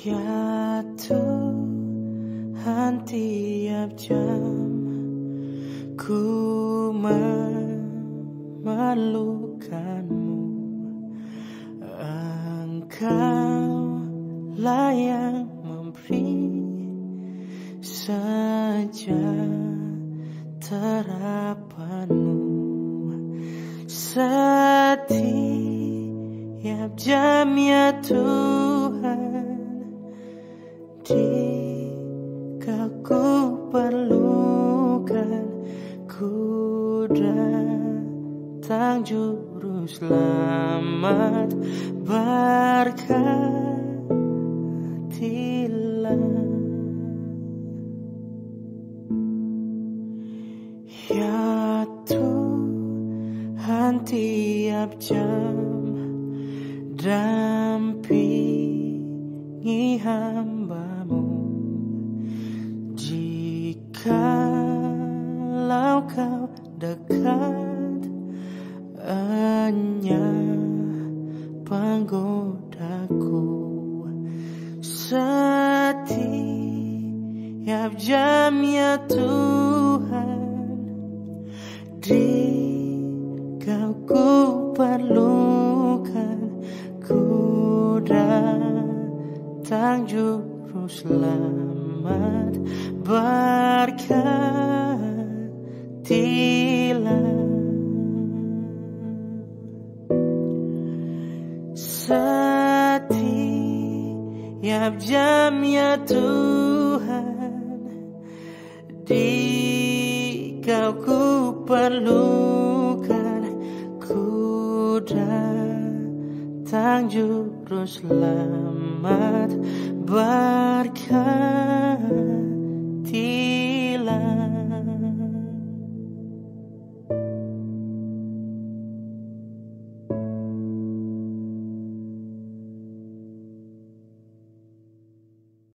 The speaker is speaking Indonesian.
Ya Tuhan tiap jam. Ku memerlukanmu. Engkau lah yang memberi Sejahterapanmu. Setiap jam ya Tuhan juru selamat berkatilah. Ya Tuhan tiap jam dampingi hambamu. Jikalau kau dekat hanya penggodaku Setiap jam ya Tuhan di kau ku perlukan ku datang juru selamat berkatilah setiap jam ya Tuhan di kau ku perlukan. Ku datang juru selamat berkati